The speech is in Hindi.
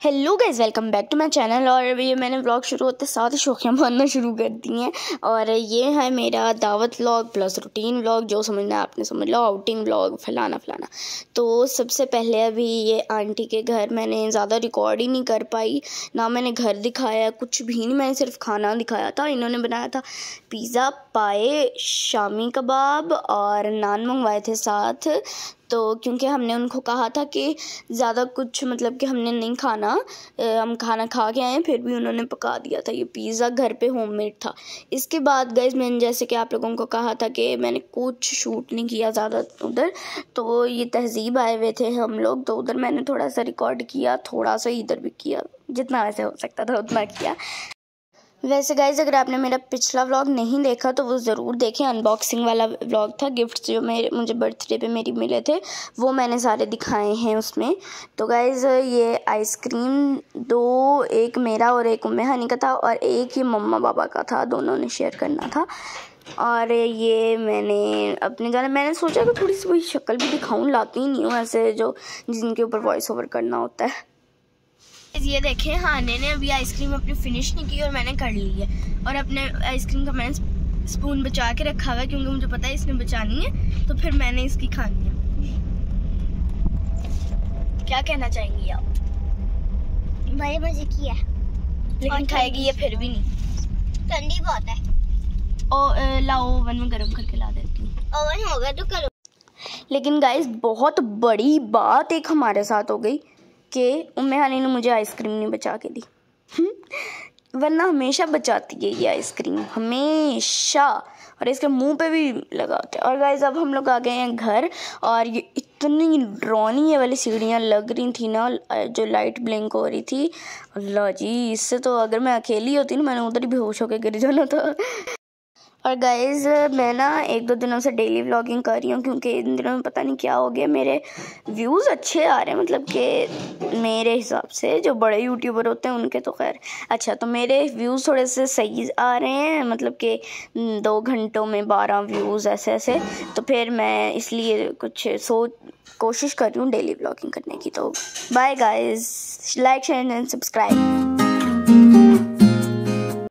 Hello guys welcome back to my channel और ये मैंने व्लॉग शुरू होते साथ ही शौकियाँ मानना शुरू कर दी हैं। और ये है मेरा दावत व्लॉग प्लस रूटीन व्लॉग जो समझना है आपने समझ लो आउटिंग व्लॉग फलाना फलाना। तो सबसे पहले अभी ये आंटी के घर मैंने ज़्यादा रिकॉर्ड ही नहीं कर पाई। ना मैंने घर दिखाया, कुछ भी नहीं, मैंने सिर्फ़ खाना दिखाया था, इन्होंने बनाया था पिज़्ज़ा पाए, शामी कबाब और नान मंगवाए थे साथ। तो क्योंकि हमने उनको कहा था कि ज़्यादा कुछ मतलब कि हमने नहीं खाना हम खाना खा के आए फिर भी उन्होंने पका दिया था ये पिज़्ज़ा, घर पे होममेड था। इसके बाद गए मैंने जैसे कि आप लोगों को कहा था कि मैंने कुछ शूट नहीं किया ज़्यादा उधर तो ये तहज़ीब आए हुए थे हम लोग तो उधर मैंने थोड़ा सा रिकॉर्ड किया, थोड़ा सा इधर भी किया, जितना वैसे हो सकता था उतना किया। वैसे गाइज़ अगर आपने मेरा पिछला व्लॉग नहीं देखा तो वो ज़रूर देखें। अनबॉक्सिंग वाला व्लॉग था गिफ्ट्स जो मेरे मुझे बर्थडे पे मेरी मिले थे, वो मैंने सारे दिखाए हैं उसमें। तो गाइज़ ये आइसक्रीम दो, एक मेरा और एक उम्मे हनी का था, और एक ही मम्मा बाबा का था, दोनों ने शेयर करना था। और ये मैंने अपने गाने मैंने सोचा कि थोड़ी सी वही शक्ल भी दिखाऊँ, लाती नहीं हूँ ऐसे जो जिनके ऊपर वॉइस ओवर करना होता है। ये देखें हाने ने अभी आइसक्रीम अपनी फिनिश नहीं की और मैंने कर ली है। और अपने आइसक्रीम का मैंने स्पून बचा के रखा हुआ है क्योंकि मुझे पता है इसने बचानी है तो फिर मैंने इसकी खानी है। क्या कहना चाहेंगी आप? बड़े मज़े की है। लेकिन खाएगी ये फिर भी नहीं? ठंडी बहुत है। और लाओ ओवन में गर्म करके ला देती हूँ। ओवन होगा तो करो। लेकिन गाइस बहुत बड़ी बात एक हमारे साथ हो गई। कि उम्मे हानी ने मुझे आइसक्रीम नहीं बचा के दी? वरना हमेशा बचाती है ये आइसक्रीम हमेशा। और इसके मुँह पे भी लगाते हैं। और गाइज़ अब हम लोग आ गए हैं घर, और ये इतनी ड्रॉनी ये वाली सीढ़ियाँ लग रही थी ना, जो लाइट ब्लिंक हो रही थी। अल्लाह जी, इससे तो अगर मैं अकेली होती ना, मैंने उधर ही बेहोश होकर गिर जाना था। और गाइज़ मैं ना एक दो दिनों से डेली व्लॉगिंग कर रही हूँ क्योंकि इन दिनों में पता नहीं क्या हो गया। मेरे व्यूज़ अच्छे आ रहे हैं मतलब कि मेरे हिसाब से जो बड़े यूट्यूबर होते हैं, उनके तो खैर। अच्छा तो मेरे व्यूज़ थोड़े से सही आ रहे हैं मतलब कि दो घंटों में बारह व्यूज़ ऐसे ऐसे। तो फिर मैं इसलिए कुछ सोच, कोशिश कर रही हूँ डेली ब्लॉगिंग करने की। तो bye guys like share and subscribe